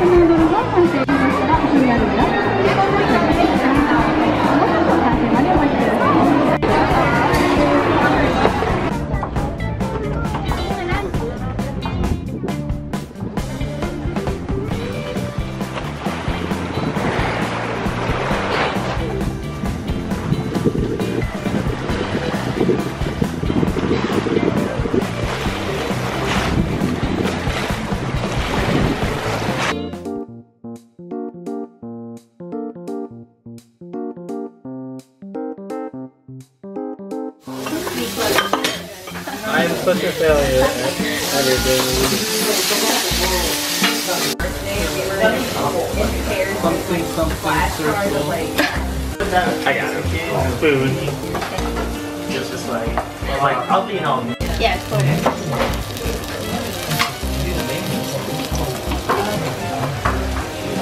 Hemen duracak mısın? I'm such a failure at editing. Something, something, circle. I got it. Food. It's just like, like, I'll be home. Yeah, totally.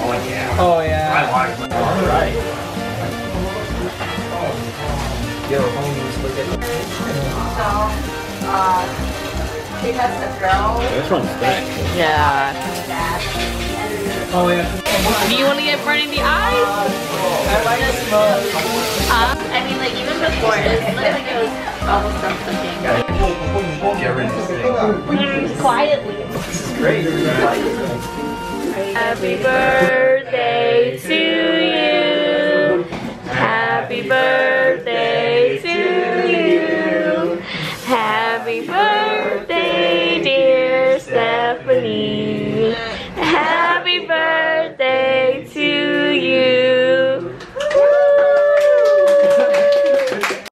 Oh yeah. Oh I yeah. like it. Alright. Yo, homies, look at Because uh, the girl This one's thick. Yeah. Oh yeah. Do you want to get burned in the eyes? I like the smell. Huh? I mean, like even before, it looked like it was almost done cooking. Get rid of this thing. Quietly. This is great. Happy birthday to you. Happy birthday.